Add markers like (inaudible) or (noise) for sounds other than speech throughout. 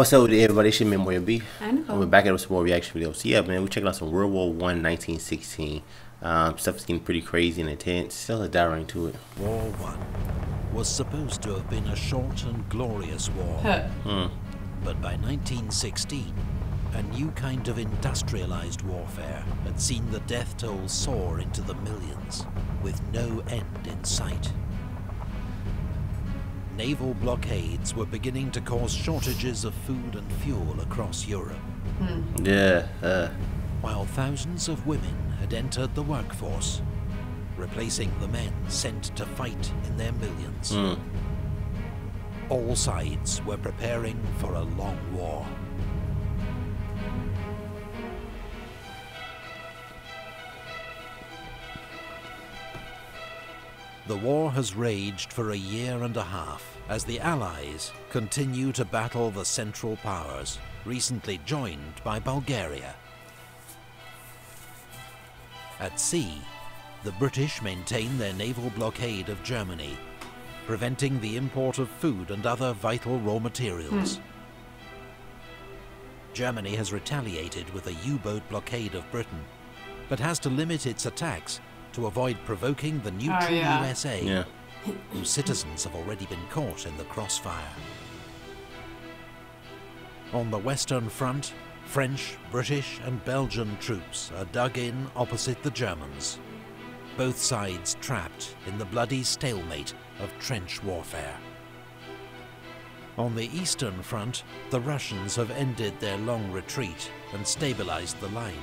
What's up with everybody? It's your man Mario B. I know. We're back at some more reaction videos. So yeah, man, we're checking out some World War One, 1916. Um, stuff is getting pretty crazy and intense. Still a direct to it. War One was supposed to have been a short and glorious war, Huh. but by 1916, a new kind of industrialized warfare had seen the death toll soar into the millions, with no end in sight. Naval blockades were beginning to cause shortages of food and fuel across Europe, Yeah. Uh, while thousands of women had entered the workforce, replacing the men sent to fight in their millions. mm. All sides were preparing for a long war. The war has raged for a year and a half as the Allies continue to battle the Central Powers, recently joined by Bulgaria. At sea, the British maintain their naval blockade of Germany, preventing the import of food and other vital raw materials. Hmm. Germany has retaliated with a U-boat blockade of Britain, but has to limit its attacks to avoid provoking the neutral oh, yeah. USA, Yeah. whose citizens have already been caught in the crossfire. On the Western Front, French, British and Belgian troops are dug in opposite the Germans, both sides trapped in the bloody stalemate of trench warfare. On the Eastern Front, the Russians have ended their long retreat and stabilized the line,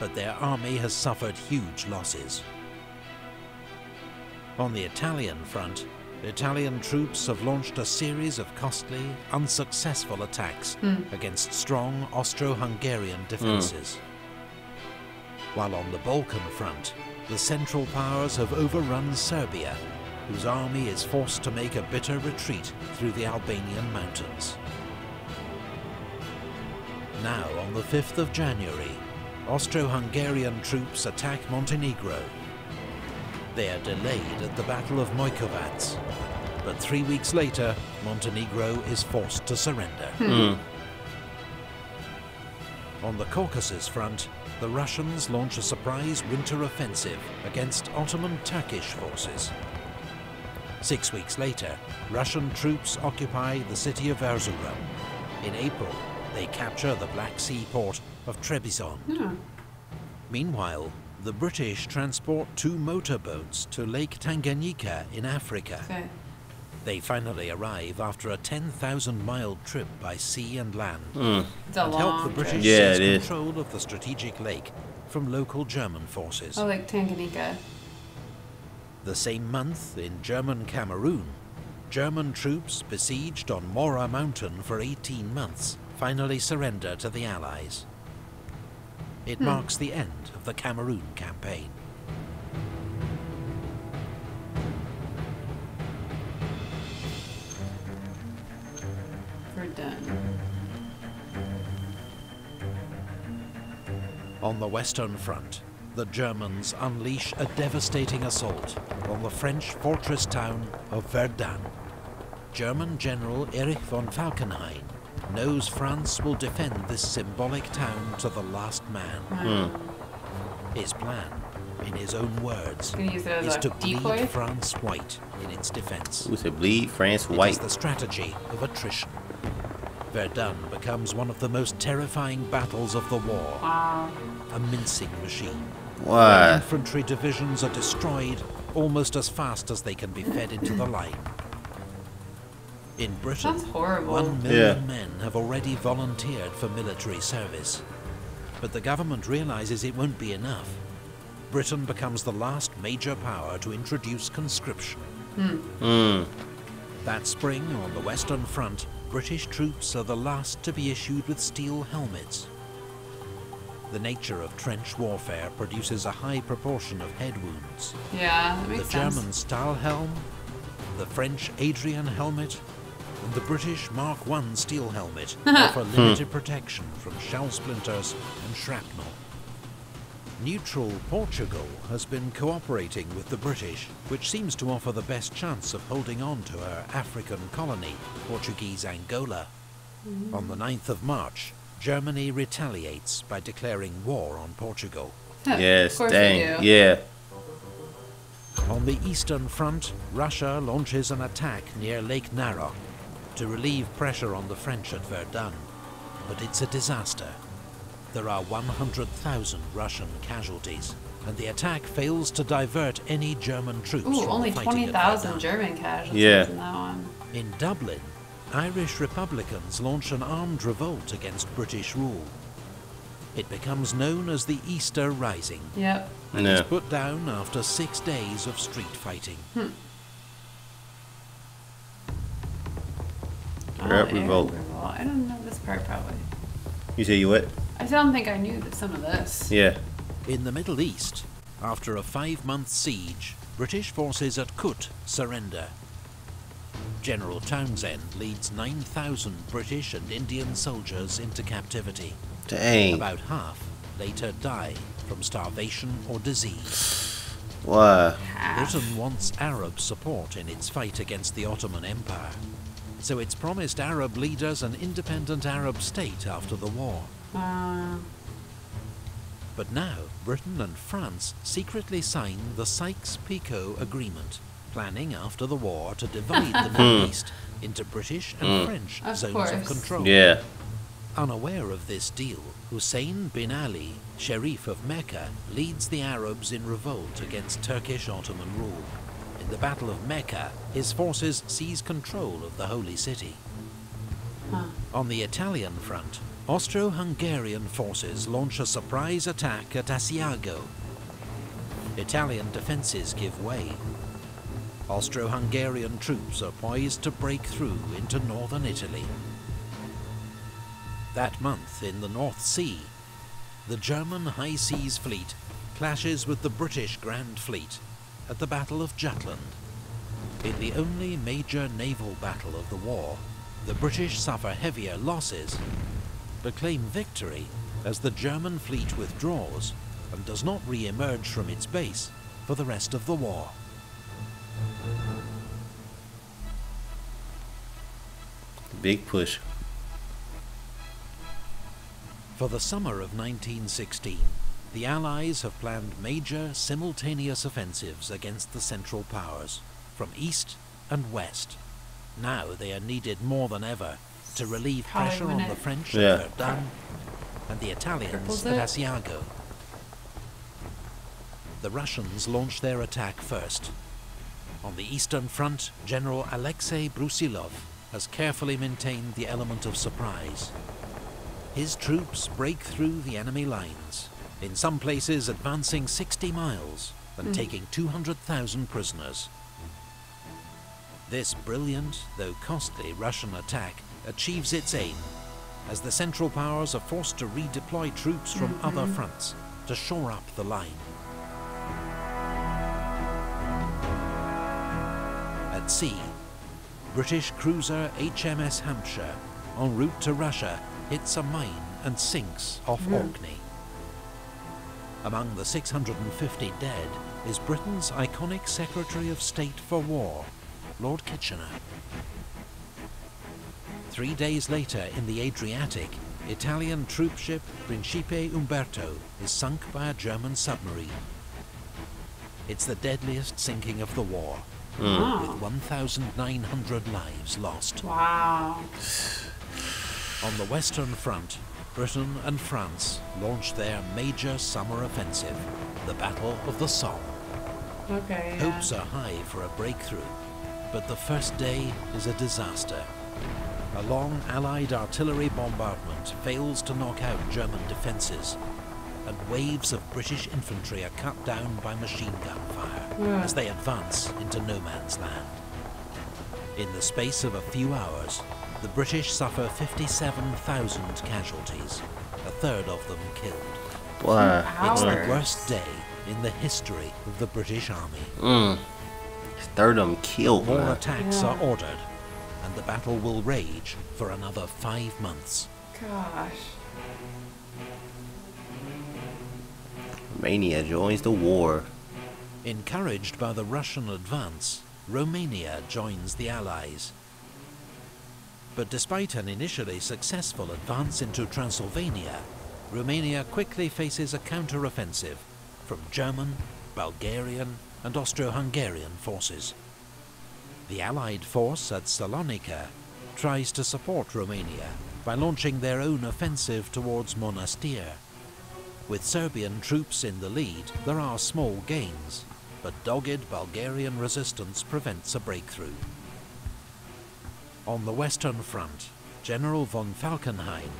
but their army has suffered huge losses. On the Italian front, Italian troops have launched a series of costly, unsuccessful attacks hmm. against strong Austro-Hungarian hmm. defences. While on the Balkan front, the Central Powers have overrun Serbia, whose army is forced to make a bitter retreat through the Albanian mountains. Now, on the 5th of January, Austro-Hungarian troops attack Montenegro. They are delayed at the Battle of Mojkovac, but three weeks later, Montenegro is forced to surrender. Hmm. Hmm. On the Caucasus front, the Russians launch a surprise winter offensive against Ottoman Turkish forces. Six weeks later, Russian troops occupy the city of Erzurum. In April, they capture the Black Sea port of Trebizond. Yeah. Meanwhile, the British transport two motorboats to Lake Tanganyika in Africa. Okay. They finally arrive after a 10,000 mile trip by sea and land hmm. It's a and help the British trip. Yeah, seize it is. control of the strategic lake from local German forces. Oh, like Tanganyika. The same month, in German Cameroon, German troops besieged on Mora Mountain for 18 months finally surrender to the Allies. It hmm. marks the end of the Cameroon campaign. We're done. On the Western Front, the Germans unleash a devastating assault on the French fortress town of Verdun. German General Erich von Falkenhayn knows France will defend this symbolic town to the last man. Hmm. His plan, in his own words, Gonna use it as is to decoy? bleed France white in its defense. Who said bleed? France white. It is the strategy of attrition. Verdun becomes one of the most terrifying battles of the war, Wow. a mincing machine. Why? Infantry divisions are destroyed almost as fast as they can be fed into the line. In Britain, That's horrible. one million Yeah. men have already volunteered for military service. But the government realizes it won't be enough. Britain becomes the last major power to introduce conscription. Mm. That spring, on the Western Front, British troops are the last to be issued with steel helmets. The nature of trench warfare produces a high proportion of head wounds. Yeah, that The makes sense. German Stahlhelm, the French Adrian helmet, and the British Mark I steel helmet (laughs) offer limited protection from shell splinters and shrapnel. Neutral Portugal has been cooperating with the British, which seems to offer the best chance of holding on to her African colony, Portuguese Angola. On the 9th of March, Germany retaliates by declaring war on Portugal. (laughs) Yes, dang. Yeah. On the Eastern Front, Russia launches an attack near Lake Naroch to relieve pressure on the French at Verdun. But it's a disaster. There are 100,000 Russian casualties, and the attack fails to divert any German troops Ooh, from only the fighting at 20,000 German casualties Yeah. in that one. In Dublin, Irish Republicans launch an armed revolt against British rule. It becomes known as the Easter Rising Yep. and is put down after six days of street fighting. Hmm. Arab Arab revolt. I don't know this part probably. You say you what? I don't think I knew that some of this. Yeah. In the Middle East, after a five month siege, British forces at Kut surrender. General Townshend leads 9,000 British and Indian soldiers into captivity. Dang. About half later die from starvation or disease. Why? Britain wants Arab support in its fight against the Ottoman Empire, so it's promised Arab leaders an independent Arab state after the war. Uh, But now, Britain and France secretly sign the Sykes-Picot Agreement, planning after the war to divide the (laughs) Middle East into British and French Of zones course. of control. Yeah. Unaware of this deal, Hussein bin Ali, Sharif of Mecca, leads the Arabs in revolt against Turkish Ottoman rule. In the Battle of Mecca, his forces seize control of the Holy City. huh. On the Italian front, Austro-Hungarian forces launch a surprise attack at Asiago. Italian defences give way. Austro-Hungarian troops are poised to break through into northern Italy. That month in the North Sea, the German High Seas Fleet clashes with the British Grand Fleet at the Battle of Jutland. In the only major naval battle of the war, the British suffer heavier losses, but claim victory as the German fleet withdraws and does not re-emerge from its base for the rest of the war. Big push. For the summer of 1916, the Allies have planned major simultaneous offensives against the Central Powers, from east and west. Now they are needed more than ever to relieve Probably pressure on the it- French Yeah. at Verdun and the Italians at it. Asiago. The Russians launch their attack first. On the Eastern Front, General Alexei Brusilov has carefully maintained the element of surprise. His troops break through the enemy lines, in some places advancing 60 miles and mm. taking 200,000 prisoners. This brilliant, though costly, Russian attack achieves its aim, as the Central Powers are forced to redeploy troops from mm-hmm. other fronts to shore up the line. At sea, British cruiser HMS Hampshire, en route to Russia, hits a mine and sinks off mm. Orkney. Among the 650 dead is Britain's iconic Secretary of State for War, Lord Kitchener. Three days later, in the Adriatic, Italian troop ship Principe Umberto is sunk by a German submarine. It's the deadliest sinking of the war, Wow. with 1,900 lives lost. Wow. On the Western Front, Britain and France launched their major summer offensive, the Battle of the Somme. Okay. Yeah. Hopes are high for a breakthrough, but the first day is a disaster. A long Allied artillery bombardment fails to knock out German defences, and waves of British infantry are cut down by machine gun fire Yeah. as they advance into no man's land. In the space of a few hours, the British suffer 57,000 casualties, a third of them killed. Why? It's the worst day in the history of the British Army. Mm. Third of them killed, More man. attacks Yeah. are ordered, and the battle will rage for another five months. Gosh. Romania joins the war. Encouraged by the Russian advance, Romania joins the Allies. But despite an initially successful advance into Transylvania, Romania quickly faces a counter-offensive from German, Bulgarian and Austro-Hungarian forces. The Allied force at Salonika tries to support Romania by launching their own offensive towards Monastir. With Serbian troops in the lead, there are small gains, but dogged Bulgarian resistance prevents a breakthrough. On the Western Front, General von Falkenhayn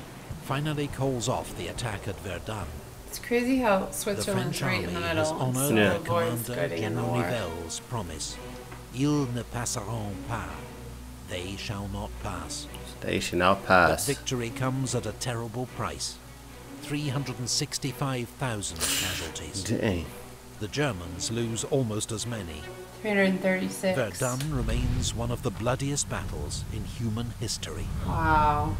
finally calls off the attack at Verdun. It's crazy how The Switzerland's French right army in the has middle. and honoured still Yeah. their commander getting in the General war. Nivelle's promise. Ils ne passeront pas. They shall not pass. Station now But pass. victory comes at a terrible price. 365,000 casualties. Dang. The Germans lose almost as many. 336. Verdun remains one of the bloodiest battles in human history. Wow.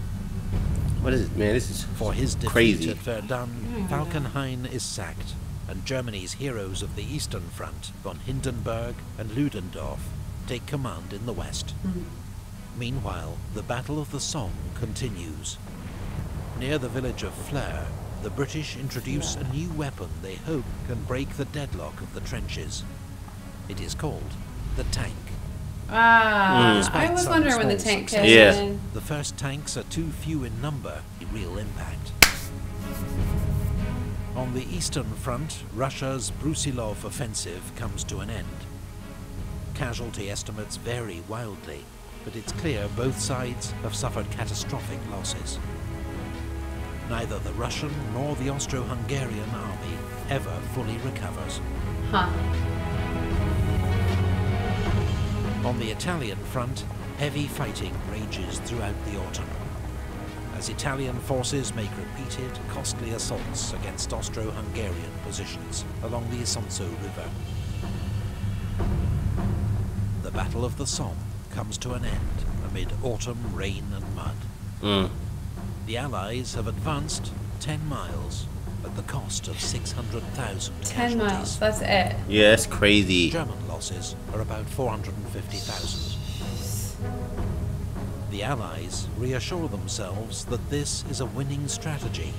What is it, man? This is For his defeat Crazy. at Verdun, Mm. Falkenhayn is sacked, and Germany's heroes of the Eastern Front, von Hindenburg and Ludendorff, take command in the west. Mhm. Meanwhile, the Battle of the Somme continues. Near the village of Flers, the British introduce a new weapon they hope can break the deadlock of the trenches. It is called the tank. Ah, Mm. I was wondering when the tank successes, came Yeah. in. The first tanks are too few in number, a real impact. On the Eastern Front, Russia's Brusilov offensive comes to an end. Casualty estimates vary wildly, but it's clear both sides have suffered catastrophic losses. Neither the Russian nor the Austro-Hungarian army ever fully recovers. Huh. On the Italian front, heavy fighting rages throughout the autumn. As Italian forces make repeated, costly assaults against Austro-Hungarian positions along the Isonzo River. The Battle of the Somme comes to an end amid autumn rain and mud. Mm. The Allies have advanced 10 miles at the cost of 600,000 Ten miles. That's it. Yeah, that's crazy. German losses are about 450,000. The Allies reassure themselves that this is a winning strategy,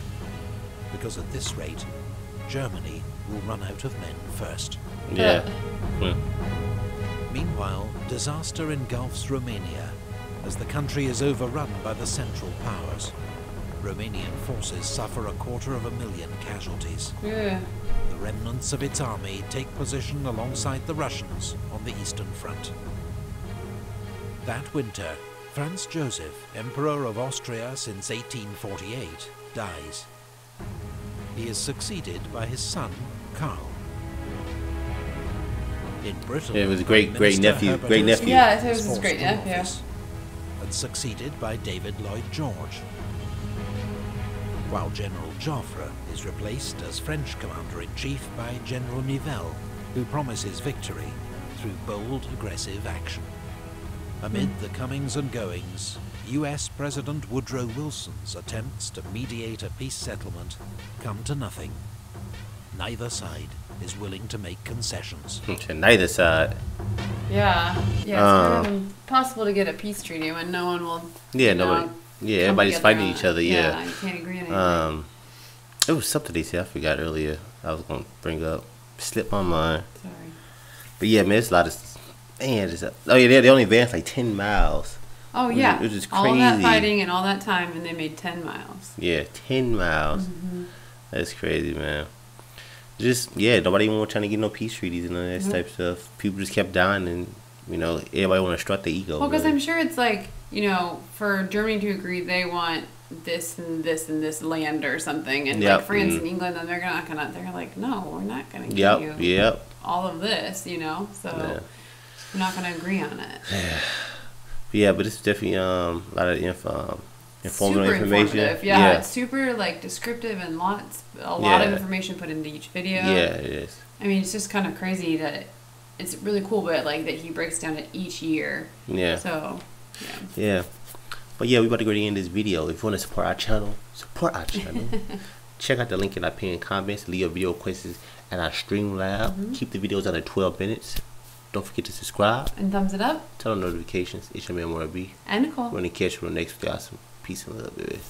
because at this rate, Germany will run out of men first. Yeah. Mm. Meanwhile, disaster engulfs Romania as the country is overrun by the Central Powers. Romanian forces suffer a quarter of a million casualties. Yeah. The remnants of its army take position alongside the Russians on the Eastern Front. That winter, Franz Joseph, Emperor of Austria since 1848, dies. He is succeeded by his son, Karl. In Britain, Yeah, it was a great, great nephew, great Ilsen nephew. Yeah, it was is his forced great from nephew. Succeeded by David Lloyd George. While General Joffre is replaced as French Commander-in-Chief by General Nivelle, who promises victory through bold, aggressive action. Amid the comings and goings, US President Woodrow Wilson's attempts to mediate a peace settlement come to nothing. Neither side is willing to make concessions. (laughs) Neither side. Yeah. Yeah. It's Uh, kind of impossible to get a peace treaty when no one will. Yeah, you know, nobody. Yeah, everybody's fighting each other. Yeah. You can't agree on anything. Um, it was something they said I forgot earlier. I was gonna bring up. Slipped my mind. Sorry. But yeah, man, it's a lot of. Man, it's a, oh yeah, they, they only advanced like ten miles. Oh Which is- yeah. which is All that crazy. fighting and all that time, and they made ten miles. Yeah, ten miles. Mm-hmm. That's crazy, man. Just yeah, nobody even trying to get no peace treaties and all that Nope. type of stuff. People just kept dying, and you know everybody want to strut the ego. Well, because really. I'm sure it's like you know, for Germany to agree, they want this and this and this land or something, and Yep, like France mhm. and England, and they're not gonna. They're like, no, we're not gonna give Yep, you yep. all of this, you know. So Yeah. we're not gonna agree on it. (sighs) Yeah, but it's definitely um a lot of info, um, informative super information. informative. Yeah, it's super like descriptive and lots, a lot of information put into each video. yeah, it is. I mean, it's just kind of crazy that it's really cool, but like that he breaks down it each year. Yeah. So, yeah. Yeah. But yeah, we about to go to the end of this video. If you want to support our channel, support our channel. (laughs) Check out the link in our pinned comments. Leave your video questions at our stream lab. Mm-hmm. Keep the videos under 12 minutes. Don't forget to subscribe. And thumbs it up. Turn on notifications. It's your man, MarioB. And Nicole. We're going to catch you on the next video. Awesome. Peace and love, baby.